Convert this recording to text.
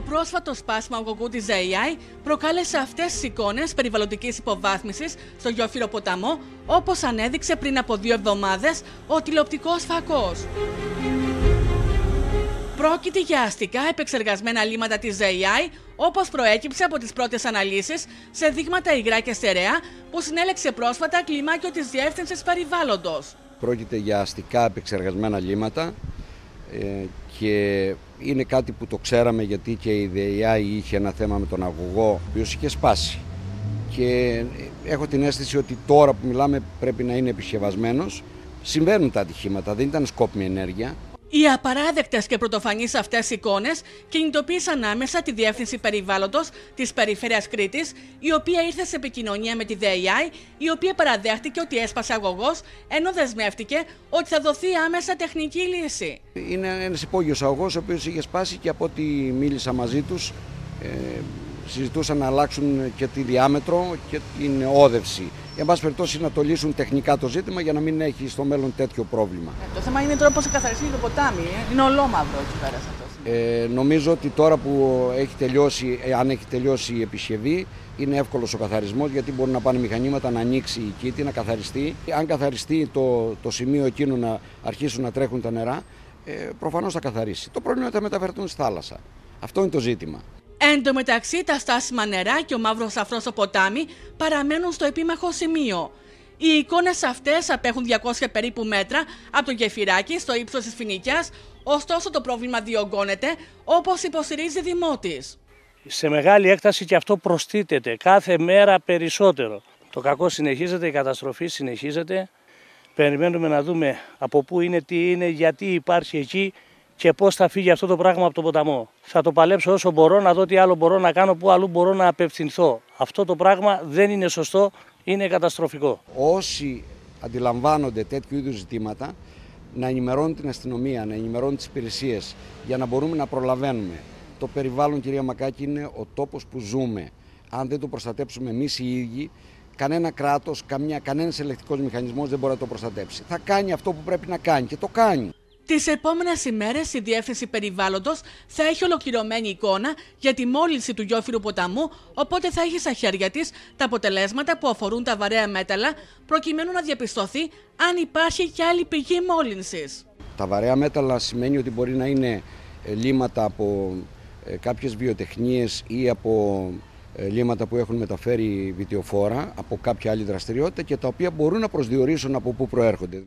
πρόσφατο σπάσμα αγωγού της ЗΕΙΑΙ προκάλεσε αυτές τις εικόνες περιβαλλοντικής υποβάθμισης στο Γιώφυρο ποταμό, όπως ανέδειξε πριν από δύο εβδομάδες ο τηλεοπτικός φακός. Πρόκειται για αστικά επεξεργασμένα λίματα της ЗΕΙΑΙ, όπως προέκυψε από τις πρώτες αναλύσεις σε δείγματα υγρά και στερεά που συνέλεξε πρόσφατα κλιμάκιο της Διεύθυνσης Περιβάλλοντος. Πρόκειται για αστικά επεξεργασμένα λίματα ε, και είναι κάτι που το ξέραμε γιατί και η ΔΕΙΑΗ είχε ένα θέμα με τον αγωγό ο οποίος είχε σπάσει. Και έχω την αίσθηση ότι τώρα που μιλάμε πρέπει να είναι επισκευασμένος. Συμβαίνουν τα ατυχήματα, δεν ήταν σκόπιμη ενέργεια οι απαράδεκτες και πρωτοφανείς αυτές εικόνες κινητοποίησαν άμεσα τη Διεύθυνση Περιβάλλοντος της Περιφέρειας Κρήτης, η οποία ήρθε σε επικοινωνία με τη ΔΕΙΑΙ, η οποία παραδέχτηκε ότι έσπασε αγωγός, ενώ δεσμεύτηκε ότι θα δοθεί άμεσα τεχνική λύση. Είναι ένας υπόγειος αγωγός, ο οποίος είχε σπάσει και από ό,τι μίλησα μαζί τους, ε, συζητούσαν να αλλάξουν και τη διάμετρο και την όδευση. Εν πάση περιπτώσει να το λύσουν τεχνικά το ζήτημα για να μην έχει στο μέλλον τέτοιο πρόβλημα. Ε, το θέμα είναι τώρα πώς θα καθαριστεί το ποτάμι. Ε. Είναι ολόμαυρο εκεί πέρα σε αυτό. Ε, νομίζω ότι τώρα που έχει τελειώσει, ε, αν έχει τελειώσει η επισκευή, είναι εύκολος ο καθαρισμός γιατί μπορούν να πάνε μηχανήματα να ανοίξει η κήτη, να καθαριστεί. Αν καθαριστεί το, το σημείο εκείνο να αρχίσουν να τρέχουν τα νερά, ε, προφανώς θα καθαρίσει. Το πρόβλημα είναι ότι θα μεταφερθούν στη θάλασσα. Αυτό είναι το ζήτημα. Εν τω μεταξύ, τα στάσιμα νερά και ο μαύρος αφρό στο ποτάμι παραμένουν στο επίμαχο σημείο. Οι εικόνες αυτές απέχουν 200 περίπου μέτρα από το γεφυράκι στο ύψος της Φινικιάς, ωστόσο το πρόβλημα διωγγώνεται όπως υποστηρίζει η Δημότης. Σε μεγάλη έκταση και αυτό προστίθεται κάθε μέρα περισσότερο. Το κακό συνεχίζεται, η καταστροφή συνεχίζεται. Περιμένουμε να δούμε από πού είναι, τι είναι, γιατί υπάρχει εκεί και πώς θα φύγει αυτό το πράγμα από τον ποταμό. Θα το παλέψω όσο μπορώ να δω τι άλλο μπορώ να κάνω, πού αλλού μπορώ να απευθυνθώ. Αυτό το πράγμα δεν είναι σωστό, είναι καταστροφικό. Όσοι αντιλαμβάνονται τέτοιου είδους ζητήματα, να ενημερώνουν την αστυνομία, να ενημερώνουν τις υπηρεσίες για να μπορούμε να προλαβαίνουμε. Το περιβάλλον, κυρία Μακάκη, είναι ο τόπος που ζούμε. Αν δεν το προστατέψουμε εμείς οι ίδιοι, κανένα κράτος, κανένας ελεκτικός μηχανισμός δεν μπορεί να το προστατέψει. Θα κάνει αυτό που πρέπει να κάνει και το κάνει. Τις επόμενες ημέρες η Διεύθυνση Περιβάλλοντος θα έχει ολοκληρωμένη εικόνα για τη μόλυνση του Γιώφυρου ποταμού, οπότε θα έχει στα χέρια της τα αποτελέσματα που αφορούν τα βαρέα μέταλλα, προκειμένου να διαπιστωθεί αν υπάρχει και άλλη πηγή μόλυνσης. Τα βαρέα μέταλλα σημαίνει ότι μπορεί να είναι ε, λίματα από ε, κάποιες βιοτεχνίες ή από ε, λίματα που έχουν μεταφέρει βιτιοφόρα από κάποια άλλη δραστηριότητα και τα οποία μπορούν να προσδιορίσουν από πού προέρχονται.